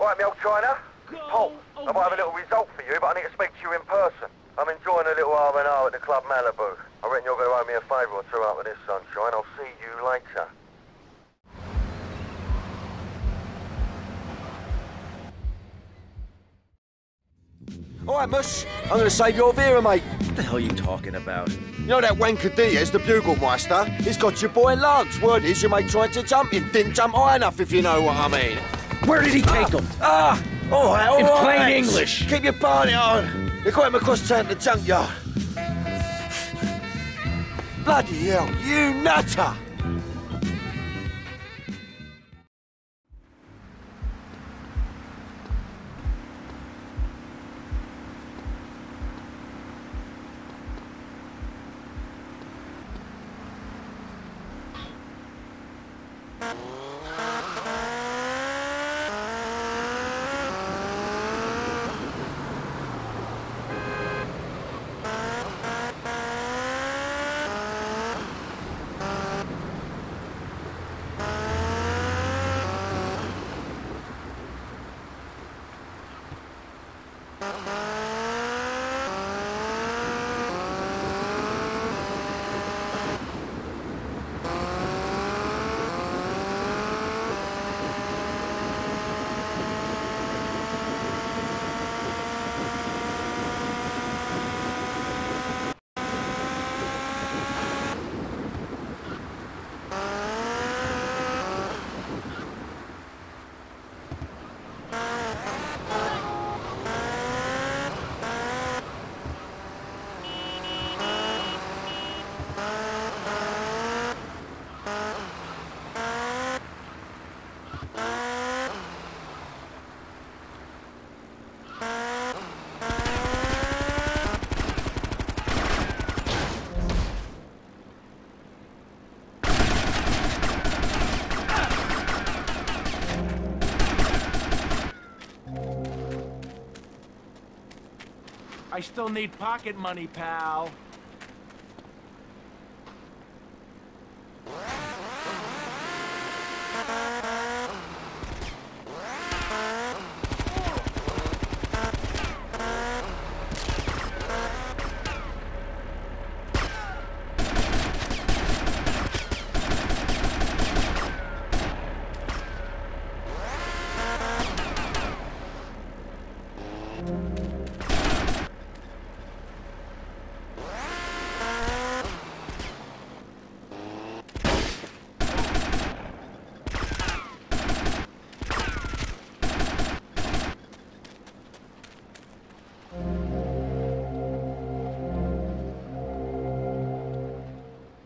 All right, me old China. Paul, I might have a little result for you, but I need to speak to you in person. I'm enjoying a little R&R at the Club Malibu. I reckon you're going to owe me a favour or two out of this, sunshine. I'll see you later. All right, Mush. I'm going to save your Vera, mate. What the hell are you talking about? You know that wanker Diaz, the bugle master? He's got your boy Lugs. Word is your mate tried to jump him. Didn't jump high enough, if you know what I mean. Where did he take them? Ah! Right, all In right, plain. English. Keep your party on. They got him across town to the junkyard. Bloody hell, you nutter! I still need pocket money, pal.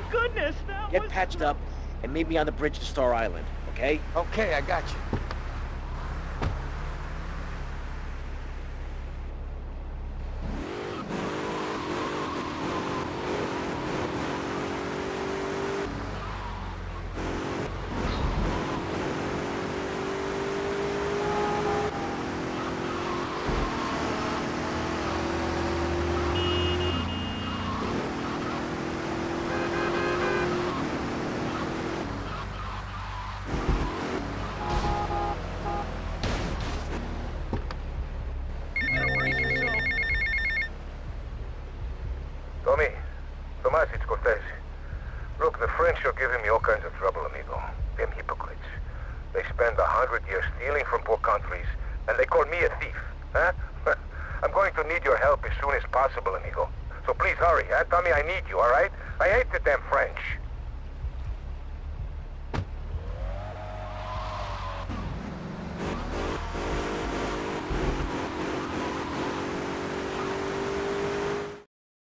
my goodness, Get patched up and meet me on the bridge to Star Island, okay? Okay, I got you. Look, the French are giving me all kinds of trouble, amigo. Them hypocrites. They spend a hundred years stealing from poor countries, and they call me a thief, huh? I'm going to need your help as soon as possible, amigo. So please hurry, huh? Tommy, I need you, all right? I hate the damn French.